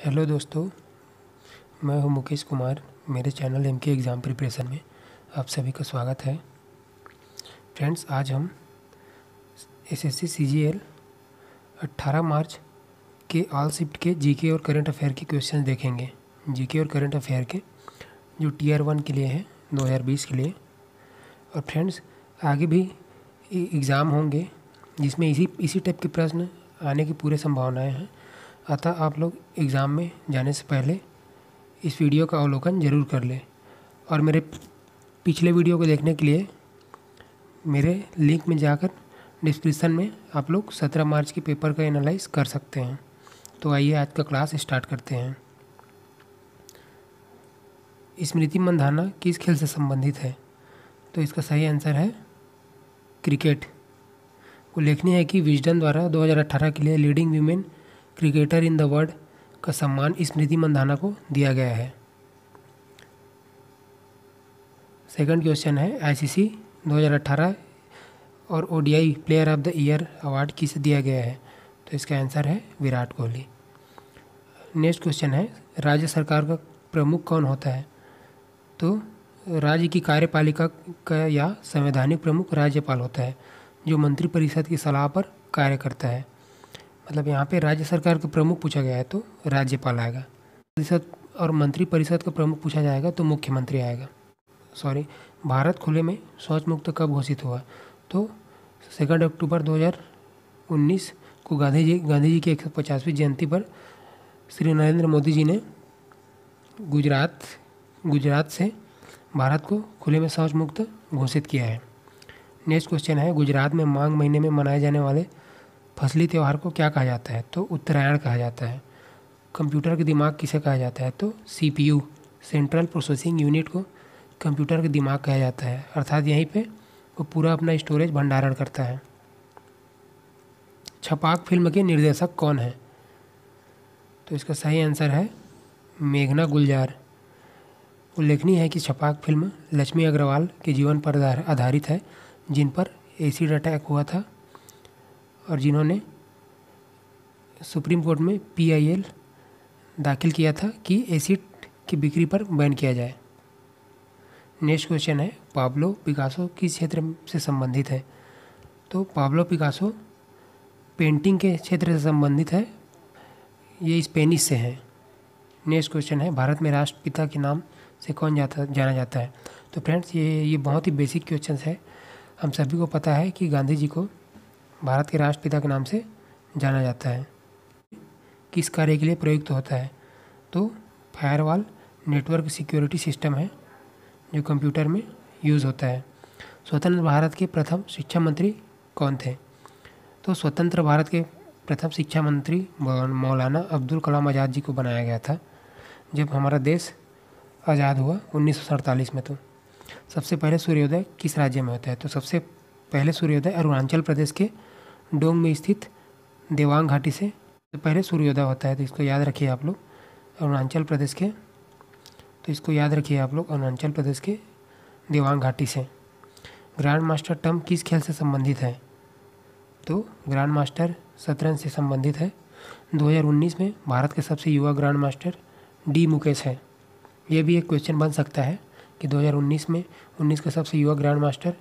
Hello दोस्तों, मैं हूँ मुकेश कुमार, मेरे channel M K exam preparation में आप सभी का स्वागत है। फ्रेंड्स आज हम S S C C G L अट्ठारह मार्च के ऑल शिफ्ट के जीके और करंट अफेयर के क्वेश्चन देखेंगे। जीके और करंट अफेयर के जो टी आर वन के लिए है 2020 के लिए। और फ्रेंड्स आगे भी एग्ज़ाम होंगे, जिसमें इसी इसी टाइप के प्रश्न आने की पूरी संभावनाएँ हैं। अतः आप लोग एग्ज़ाम में जाने से पहले इस वीडियो का अवलोकन ज़रूर कर लें। और मेरे पिछले वीडियो को देखने के लिए मेरे लिंक में जाकर डिस्क्रिप्शन में आप लोग सत्रह मार्च के पेपर का एनालाइज कर सकते हैं। तो आइए आज का क्लास स्टार्ट करते हैं। स्मृति मंधाना किस खेल से संबंधित है? तो इसका सही आंसर है क्रिकेट। उल्लेखनीय है कि विजडन द्वारा 2018 के लिए leading women cricketer in the world का सम्मान स्मृति मंधाना को दिया गया है। सेकंड क्वेश्चन है आईसीसी 2018 और ODI player of the year award किसे दिया गया है? तो इसका आंसर है विराट कोहली। नेक्स्ट क्वेश्चन है, राज्य सरकार का प्रमुख कौन होता है? तो राज्य की कार्यपालिका का या संवैधानिक प्रमुख राज्यपाल होता है, जो मंत्रिपरिषद की सलाह पर कार्य करता है। मतलब यहाँ पे राज्य सरकार का प्रमुख पूछा गया है तो राज्यपाल आएगा। परिषद और मंत्री परिषद का प्रमुख पूछा जाएगा तो मुख्यमंत्री आएगा। सॉरी भारत खुले में शौच मुक्त कब घोषित हुआ? तो सेकेंड अक्टूबर 2019 को गांधी जी गांधी जी की एक सौ जयंती पर श्री नरेंद्र मोदी जी ने गुजरात गुजरात से भारत को खुले में शौच मुक्त घोषित किया है। नेक्स्ट क्वेश्चन है, गुजरात में मांग महीने में मनाए जाने वाले फसली त्यौहार को क्या कहा जाता है? तो उत्तरायण कहा जाता है। कंप्यूटर के दिमाग किसे कहा जाता है? तो सीपीयू सेंट्रल प्रोसेसिंग यूनिट को कंप्यूटर का दिमाग कहा जाता है। अर्थात यहीं पे वो पूरा अपना स्टोरेज भंडारण करता है। छपाक फ़िल्म के निर्देशक कौन है? तो इसका सही आंसर है मेघना गुलजार। उल्लेखनीय है कि छपाक फ़िल्म लक्ष्मी अग्रवाल के जीवन पर आधारित है, जिन पर एसिड अटैक हुआ था। और जिन्होंने सुप्रीम कोर्ट में पीआईएल दाखिल किया था कि एसिड की बिक्री पर बैन किया जाए। नेक्स्ट क्वेश्चन है, पाब्लो पिकासो किस क्षेत्र से संबंधित है? तो पाब्लो पिकासो पेंटिंग के क्षेत्र से संबंधित है। ये स्पेनिश से है। नेक्स्ट क्वेश्चन है, भारत में राष्ट्रपिता के नाम से कौन जाता, जाना जाता है? तो फ्रेंड्स, ये ये बहुत ही बेसिक क्वेश्चन है। हम सभी को पता है कि गांधी जी को भारत के राष्ट्रपिता के नाम से जाना जाता है, किस कार्य के लिए प्रयुक्त होता है। तो फायरवॉल नेटवर्क सिक्योरिटी सिस्टम है, जो कंप्यूटर में यूज़ होता है। स्वतंत्र भारत के प्रथम शिक्षा मंत्री कौन थे? तो स्वतंत्र भारत के प्रथम शिक्षा मंत्री मौलाना अब्दुल कलाम आज़ाद जी को बनाया गया था, जब हमारा देश आज़ाद हुआ उन्नीस में। तो सबसे पहले सूर्योदय किस राज्य में होता है? तो सबसे पहले सूर्योदय अरुणाचल प्रदेश के डोंग में स्थित देवांग घाटी से पहले सूर्योदय होता है तो इसको याद रखिए आप लोग, अरुणाचल प्रदेश के। तो इसको याद रखिए आप लोग, अरुणाचल प्रदेश के देवांग घाटी से। ग्रैंड मास्टर टर्म किस खेल से संबंधित है? तो ग्रैंड मास्टर शतरंज से संबंधित है। 2019 में भारत के सबसे युवा ग्रैंड मास्टर डी मुकेश है। ये भी एक क्वेश्चन बन सकता है कि 2019 में 19 का सबसे युवा ग्रैंड मास्टर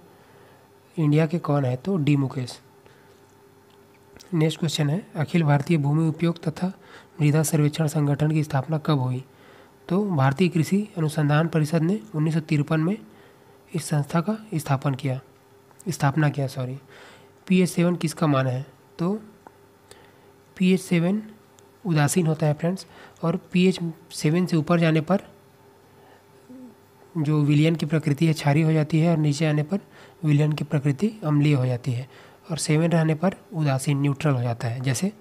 इंडिया के कौन है तो डी मुकेश। नेक्स्ट क्वेश्चन है, अखिल भारतीय भूमि उपयोग तथा मृदा सर्वेक्षण संगठन की स्थापना कब हुई? तो भारतीय कृषि अनुसंधान परिषद ने उन्नीस सौ तिरपन में इस संस्था का स्थापन किया, स्थापना किया सॉरी पी एच सेवन किसका मान है? तो पी एच सेवन उदासीन होता है फ्रेंड्स और पी एच सेवन से ऊपर जाने पर जो विलियन की प्रकृति है क्षारी हो जाती है, और नीचे आने पर विलियन की प्रकृति अम्लीय हो जाती है। और सेवन रहने पर उदासीन न्यूट्रल हो जाता है। जैसे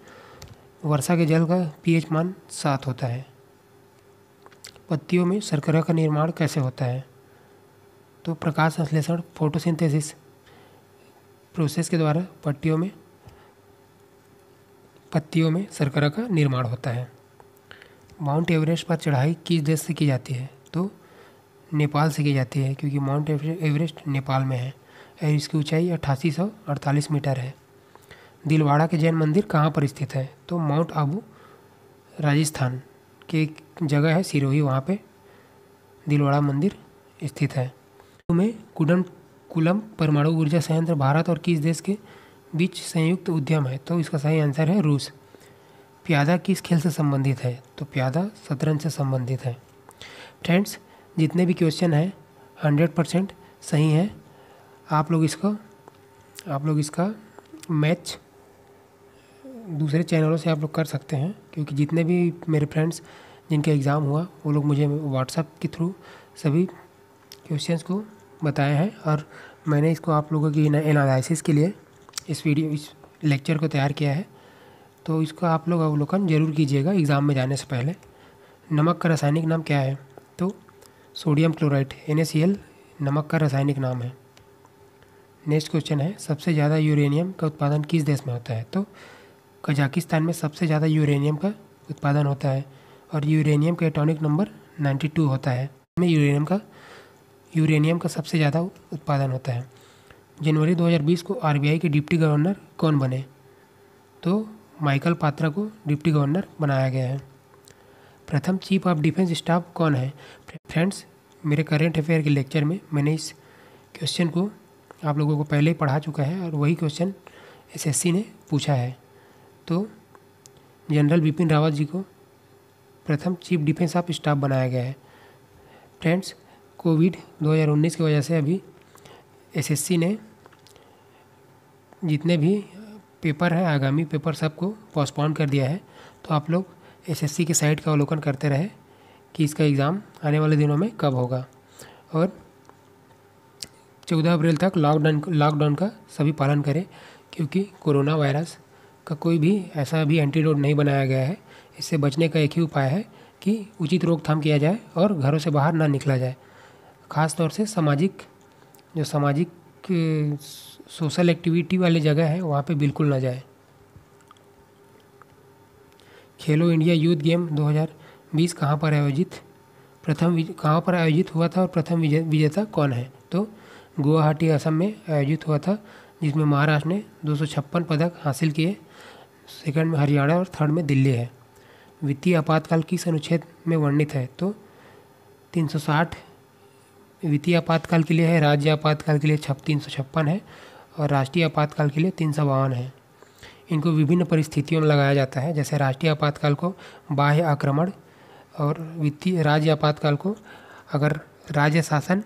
वर्षा के जल का पीएच मान सात होता है। पत्तियों में शर्करा का निर्माण कैसे होता है? तो प्रकाश संश्लेषण फोटोसिंथेसिस प्रोसेस के द्वारा पट्टियों में, पत्तियों में शर्करा का निर्माण होता है। माउंट एवरेस्ट पर चढ़ाई किस देश से की जाती है? तो नेपाल से की जाती है, क्योंकि माउंट एवरेस्ट नेपाल में है। और इसकी ऊंचाई अट्ठासी सौ अड़तालीस मीटर है। दिलवाड़ा के जैन मंदिर कहाँ पर स्थित है? तो माउंट आबू, राजस्थान के एक जगह है, सिरोही, वहाँ पे दिलवाड़ा मंदिर स्थित है। में कुडम कुलम, परमाणु ऊर्जा संयंत्र भारत और किस देश के बीच संयुक्त उद्यम है? तो इसका सही आंसर है रूस। प्यादा किस खेल से संबंधित है? तो प्यादा शतरंज से संबंधित है। फ्रेंड्स, जितने भी क्वेश्चन हैं, हंड्रेड परसेंट सही हैं। आप लोग इसको, आप लोग इसका मैच दूसरे चैनलों से आप लोग कर सकते हैं, क्योंकि जितने भी मेरे फ्रेंड्स जिनका एग्ज़ाम हुआ, वो लोग मुझे व्हाट्सएप के थ्रू सभी क्वेश्चंस को बताए हैं और मैंने इसको आप लोगों की एनालिसिस के लिए इस वीडियो इस लेक्चर को तैयार किया है। तो इसको आप लोग अवलोकन ज़रूर कीजिएगा एग्ज़ाम में जाने से पहले। नमक का रासायनिक नाम क्या है? तो सोडियम क्लोराइड एन नमक का रासायनिक नाम है। नेक्स्ट क्वेश्चन है, सबसे ज़्यादा यूरेनियम का उत्पादन किस देश में होता है? तो कजाकिस्तान में सबसे ज़्यादा यूरेनियम का उत्पादन होता है और यूरेनियम का एटॉनिक नंबर 92 होता है। में यूरेनियम का यूरेनियम का सबसे ज़्यादा उत्पादन होता है। जनवरी 2020 को आरबीआई के डिप्टी गवर्नर कौन बने? तो माइकल पात्रा को डिप्टी गवर्नर बनाया गया है। प्रथम चीफ ऑफ़ डिफेंस स्टाफ कौन है? फ्रेंड्स, मेरे करेंट अफेयर के लेक्चर में मैंने इस क्वेश्चन को आप लोगों को पहले ही पढ़ा चुका है और वही क्वेश्चन एसएससी ने पूछा है। तो जनरल बिपिन रावत जी को प्रथम चीफ डिफेंस ऑफ़ स्टाफ बनाया गया है। फ्रेंड्स कोविड 2019 की वजह से अभी एसएससी ने जितने भी पेपर हैं, आगामी पेपर सबको पोस्टपोन कर दिया है। तो आप लोग एसएससी की साइट का अवलोकन करते रहे कि इसका एग्ज़ाम आने वाले दिनों में कब होगा। और चौदह अप्रैल तक लॉकडाउन लॉकडाउन का सभी पालन करें, क्योंकि कोरोना वायरस का कोई भी ऐसा भी एंटीडोट नहीं बनाया गया है। इससे बचने का एक ही उपाय है कि उचित रोकथाम किया जाए और घरों से बाहर ना निकला जाए। ख़ास तौर से सामाजिक, जो सामाजिक सोशल एक्टिविटी वाली जगह है, वहाँ पे बिल्कुल ना जाए। खेलो इंडिया यूथ गेम 2020 कहाँ पर आयोजित? प्रथम कहाँ पर आयोजित हुआ था और प्रथम विजेता कौन है? तो गुवाहाटी असम में आयोजित हुआ था, जिसमें महाराष्ट्र ने दो सौ छप्पन पदक हासिल किए। सेकंड में हरियाणा और थर्ड में दिल्ली है। वित्तीय आपातकाल किस अनुच्छेद में वर्णित है तो 360 वित्तीय आपातकाल के लिए है, राज्य आपातकाल के लिए छप, तीन सौ छप्पन है और राष्ट्रीय आपातकाल के लिए तीन सौ बावन है। इनको विभिन्न परिस्थितियों में लगाया जाता है, जैसे राष्ट्रीय आपातकाल को बाह्य आक्रमण और वित्तीय, राज्य आपातकाल को अगर राज्य शासन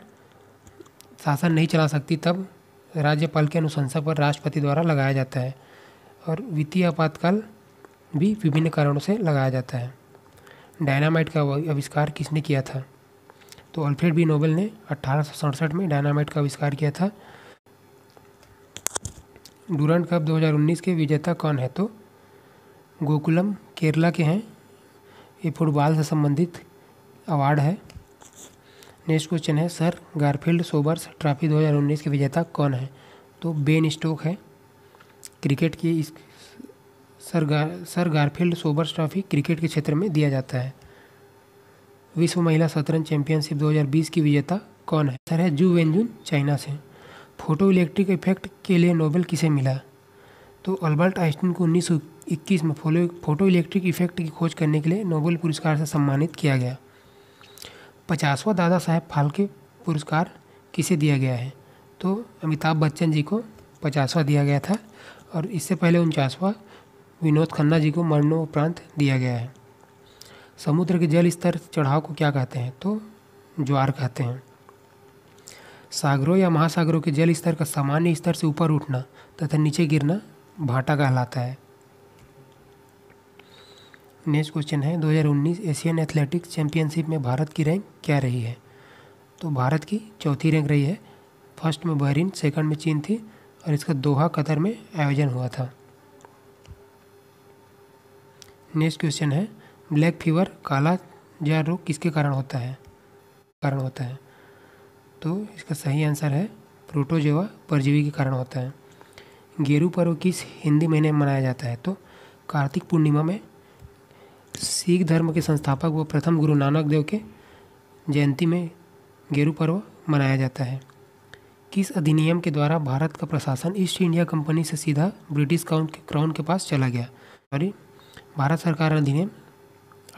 शासन नहीं चला सकती, तब राज्यपाल की अनुशंसा पर राष्ट्रपति द्वारा लगाया जाता है और वित्तीय आपातकाल भी विभिन्न कारणों से लगाया जाता है। डायनामाइट का आविष्कार किसने किया था? तो अल्फ्रेड बी. नोबेल ने अट्ठारह में डायनामाइट का आविष्कार किया था। डूरंड कप 2019 के विजेता कौन है? तो गोकुलम केरला के हैं। ये फुटबॉल से संबंधित अवार्ड है। नेक्स्ट क्वेश्चन है, सर गारफील्ड सोबर्स ट्रॉफी 2019 के विजेता कौन है? तो बेन स्टोक है, क्रिकेट की इस, सर गार Sir Garfield Sobers trophy cricket के क्षेत्र में दिया जाता है। विश्व महिला शतरंज चैंपियनशिप 2020 की विजेता कौन है? सर है जू वेंजुन, चाइना से। फ़ोटो इलेक्ट्रिक इफ़ेक्ट के लिए नोबेल किसे मिला? तो अल्बर्ट आइंस्टीन को 1921 में फ़ोटो इलेक्ट्रिक इफ़ेक्ट की खोज करने के लिए नोबेल पुरस्कार से सम्मानित किया गया। पचासवा दादा साहेब फाल्के पुरस्कार किसे दिया गया है? तो अमिताभ बच्चन जी को पचासवा दिया गया था और इससे पहले उनचासवा विनोद खन्ना जी को मरणोपरांत दिया गया है। समुद्र के जल स्तर चढ़ाव को क्या कहते हैं? तो ज्वार कहते हैं। सागरों या महासागरों के जल स्तर का सामान्य स्तर से ऊपर उठना तथा नीचे गिरना भाटा कहलाता है। नेक्स्ट क्वेश्चन है 2019 एशियन एथलेटिक्स चैंपियनशिप में भारत की रैंक क्या रही है? तो भारत की चौथी रैंक रही है। फ़र्स्ट में बहरीन सेकंड में चीन थी और इसका दोहा कतर में आयोजन हुआ था। नेक्स्ट क्वेश्चन है ब्लैक फीवर काला जार रोग किसके कारण होता है? कारण होता है। तो इसका सही आंसर है प्रोटोजोआ परजीवी के कारण होता है। गेरू पर्व किस हिंदी महीने में मनाया जाता है? तो कार्तिक पूर्णिमा में सिख धर्म के संस्थापक व प्रथम गुरु नानक देव के जयंती में गेरू पर्व मनाया जाता है। किस अधिनियम के द्वारा भारत का प्रशासन ईस्ट इंडिया कंपनी से सीधा ब्रिटिश क्राउन के क्राउन के पास चला गया? सॉरी, भारत सरकार अधिनियम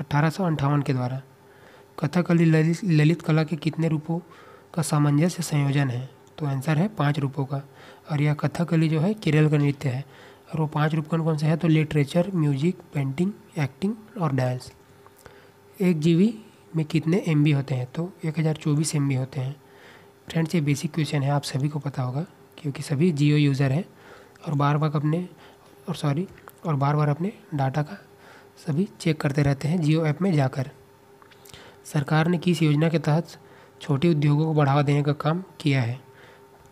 अट्ठारह के द्वारा। कथकली ललित ललित कला के कितने रूपों का सामंजस्य संयोजन है? तो आंसर है पाँच रूपों का। और यह कथकली जो है केरल का नृत्य है। और वो पाँच रूप कौन कौन से हैं? तो लिटरेचर म्यूज़िक पेंटिंग एक्टिंग और डांस एक जीबी में कितने एमबी होते हैं? तो एक हज़ार चौबीस एमबी होते हैं। फ्रेंड्स ये बेसिक क्वेश्चन है। आप सभी को पता होगा, क्योंकि सभी जियो यूज़र हैं और बार बार अपने, और सॉरी और बार बार अपने डाटा का सभी चेक करते रहते हैं जियो ऐप में जाकर। सरकार ने किस योजना के तहत छोटे उद्योगों को बढ़ावा देने का काम किया है?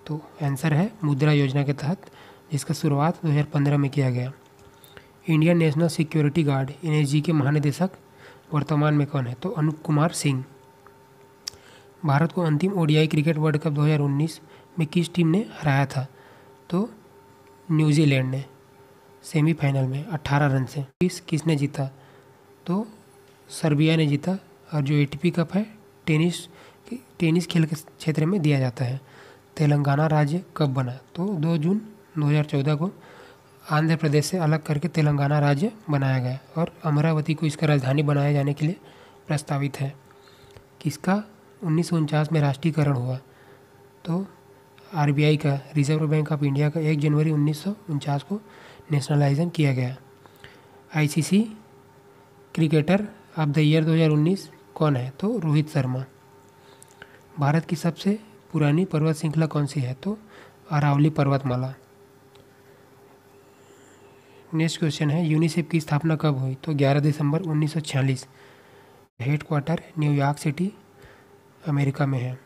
तो आंसर है मुद्रा योजना के तहत जिसका शुरुआत 2015 में किया गया। Indian National Security Guard N के महानिदेशक, वर्तमान में कौन है? तो अनूप कुमार सिंह। भारत को अंतिम ओडीआई क्रिकेट वर्ल्ड कप 2019 में किस टीम ने हराया था? तो न्यूजीलैंड ने, सेमीफाइनल में 18 रन से। किस, किसने जीता? तो सर्बिया ने जीता और जो एटीपी कप है, टेनिस टेनिस खेल के क्षेत्र में दिया जाता है। तेलंगाना राज्य कब बना। तो 2 जून 2014 को आंध्र प्रदेश से अलग करके तेलंगाना राज्य बनाया गया और अमरावती को इसका राजधानी बनाए जाने के लिए प्रस्तावित है। किसका? उन्नीस सौ उनचास में राष्ट्रीयकरण हुआ। तो आरबीआई का, रिज़र्व बैंक ऑफ़ इंडिया का एक जनवरी उन्नीस सौ उनचास को नेशनलाइजन किया गया। ICC cricketer of the year 2019 कौन है? तो रोहित शर्मा। भारत की सबसे पुरानी पर्वत श्रृंखला कौन सी है? तो अरावली पर्वतमाला। नेक्स्ट क्वेश्चन है, यूनिसेफ की स्थापना कब हुई? तो 11 दिसंबर 1946 headquarter New York city, America में है।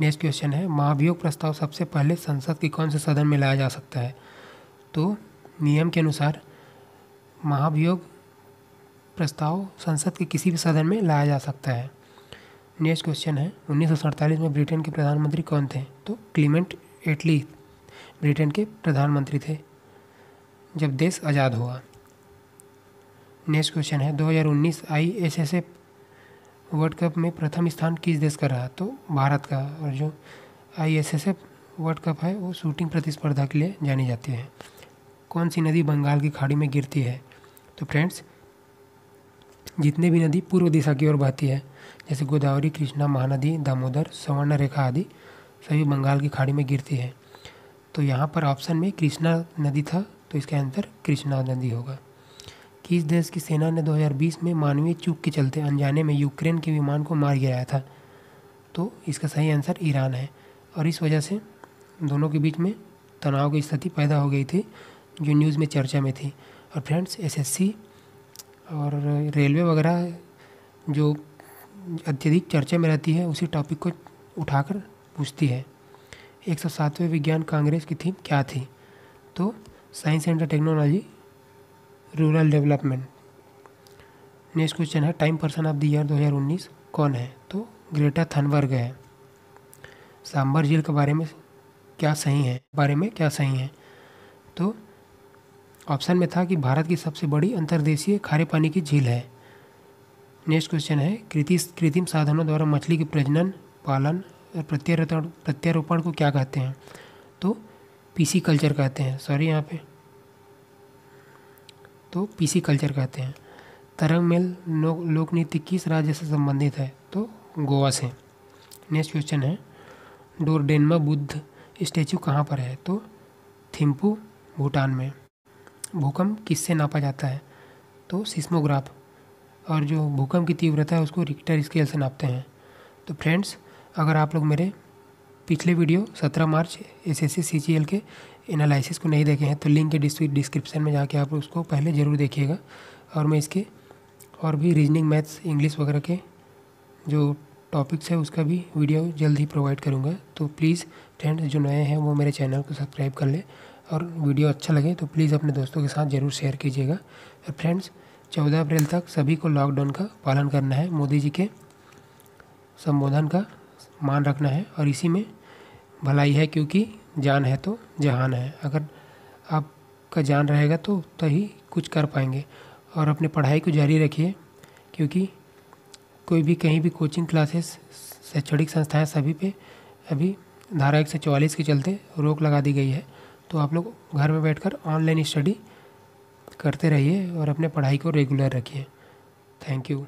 नेक्स्ट क्वेश्चन है, महाभियोग प्रस्ताव सबसे पहले संसद के कौन से सदन में लाया जा सकता है? तो नियम के अनुसार महाभियोग प्रस्ताव संसद के किसी भी सदन में लाया जा सकता है। नेक्स्ट क्वेश्चन है, उन्नीस में ब्रिटेन के प्रधानमंत्री कौन थे? तो क्लीमेंट एटली, ब्रिटेन के प्रधानमंत्री थे। जब देश आज़ाद हुआ। नेक्स्ट क्वेश्चन है 2019 आईएसएसएफ वर्ल्ड कप में प्रथम स्थान किस देश का रहा? तो भारत का, और जो आईएसएसएफ वर्ल्ड कप है, वो शूटिंग प्रतिस्पर्धा के लिए जानी जाती है। कौन सी नदी बंगाल की खाड़ी में गिरती है? तो फ्रेंड्स, जितने भी नदी पूर्व दिशा की ओर बहती है, जैसे गोदावरी, कृष्णा, महानदी, दामोदर, सवर्ण रेखा आदि, सभी बंगाल की खाड़ी में गिरती है। तो यहाँ पर ऑप्शन में कृष्णा नदी था तो इसका आंसर कृष्णा नदी होगा। किस देश की सेना ने 2020 में मानवीय चूक के चलते अनजाने में यूक्रेन के विमान को मार गिराया था? तो इसका सही आंसर ईरान है। और इस वजह से दोनों के बीच में तनाव की स्थिति पैदा हो गई थी, जो न्यूज़ में चर्चा में थी। और फ्रेंड्स, एसएससी और रेलवे वगैरह जो अत्यधिक चर्चा में रहती है, उसी टॉपिक को उठाकर पूछती है। एक सौ सातवें विज्ञान कांग्रेस की थीम क्या थी? तो science and technology rural development next question है Time person of the year 2019 कौन है? तो ग्रेटा थनबर्ग है। सांबर झील के बारे में क्या सही है? बारे में क्या सही है? तो ऑप्शन में था कि भारत की सबसे बड़ी अंतर्देशीय खारे पानी की झील है। नेक्स्ट क्वेश्चन है, कृति, कृत्रिम साधनों द्वारा मछली के प्रजनन, पालन और प्रत्यारोपण प्रत्यारोपण को क्या कहते हैं? तो पीसी कल्चर कहते हैं। सॉरी यहाँ पे। तो पीसी कल्चर कहते हैं। तरंग मेल लोक नीति किस राज्य से संबंधित है? तो गोवा से। नेक्स्ट क्वेश्चन है। डोरडेनमा बुद्ध स्टैचू कहाँ पर है? तो थिम्पू, भूटान में। भूकंप किससे नापा जाता है? तो सिस्मोग्राफ। और जो भूकंप की तीव्रता है, उसको रिक्टर स्केल से नापते हैं। तो फ्रेंड्स अगर आप लोग मेरे पिछले वीडियो 17 मार्च एस एस के एनालिसिस को नहीं देखे हैं तो लिंक के डिस्क्रिप्शन में जाके आप उसको पहले ज़रूर देखिएगा। और मैं इसके और भी रीजनिंग मैथ्स इंग्लिश वगैरह के जो टॉपिक्स है, उसका भी वीडियो जल्द ही प्रोवाइड करूँगा। तो प्लीज़ फ्रेंड्स जो नए हैं, वो मेरे चैनल को सब्सक्राइब कर लें। और वीडियो अच्छा लगे तो प्लीज़ अपने दोस्तों के साथ ज़रूर शेयर कीजिएगा। और फ्रेंड्स चौदह अप्रैल तक सभी को लॉकडाउन का पालन करना है। मोदी जी के संबोधन का मान रखना है। और इसी में भलाई है क्योंकि जान है तो जहान है। अगर आपका जान रहेगा तो तभी कुछ कर पाएँगे। और अपने पढ़ाई को जारी रखिए, क्योंकि कोई भी कहीं भी कोचिंग क्लासेस शैक्षणिक संस्थाएँ सभी पे, अभी धारा एक सौ चौवालीस के चलते रोक लगा दी गई है। तो आप लोग घर में बैठकर ऑनलाइन स्टडी करते रहिए और अपने पढ़ाई को रेगुलर रखिए। Thank you